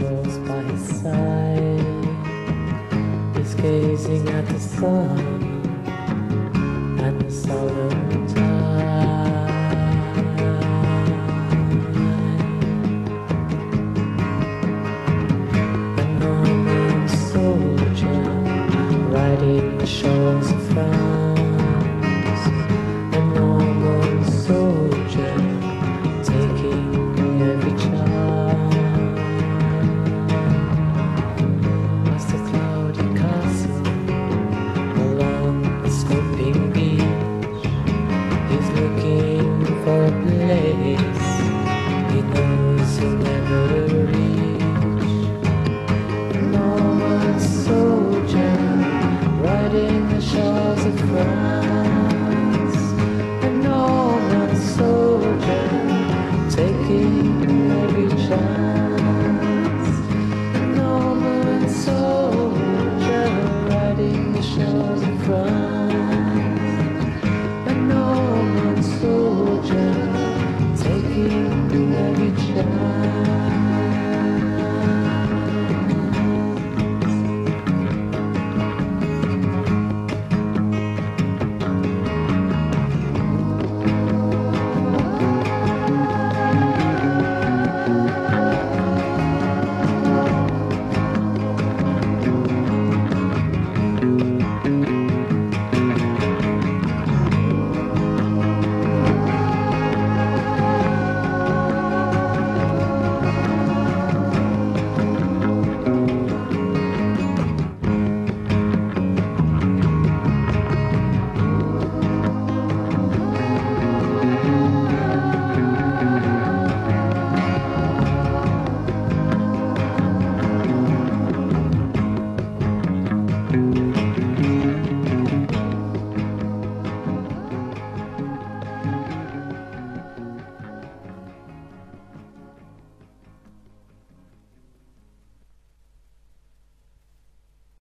goes by his side is gazing at the sun and the solemn tide. A Norman soldier riding the shores of France. Taking every chance.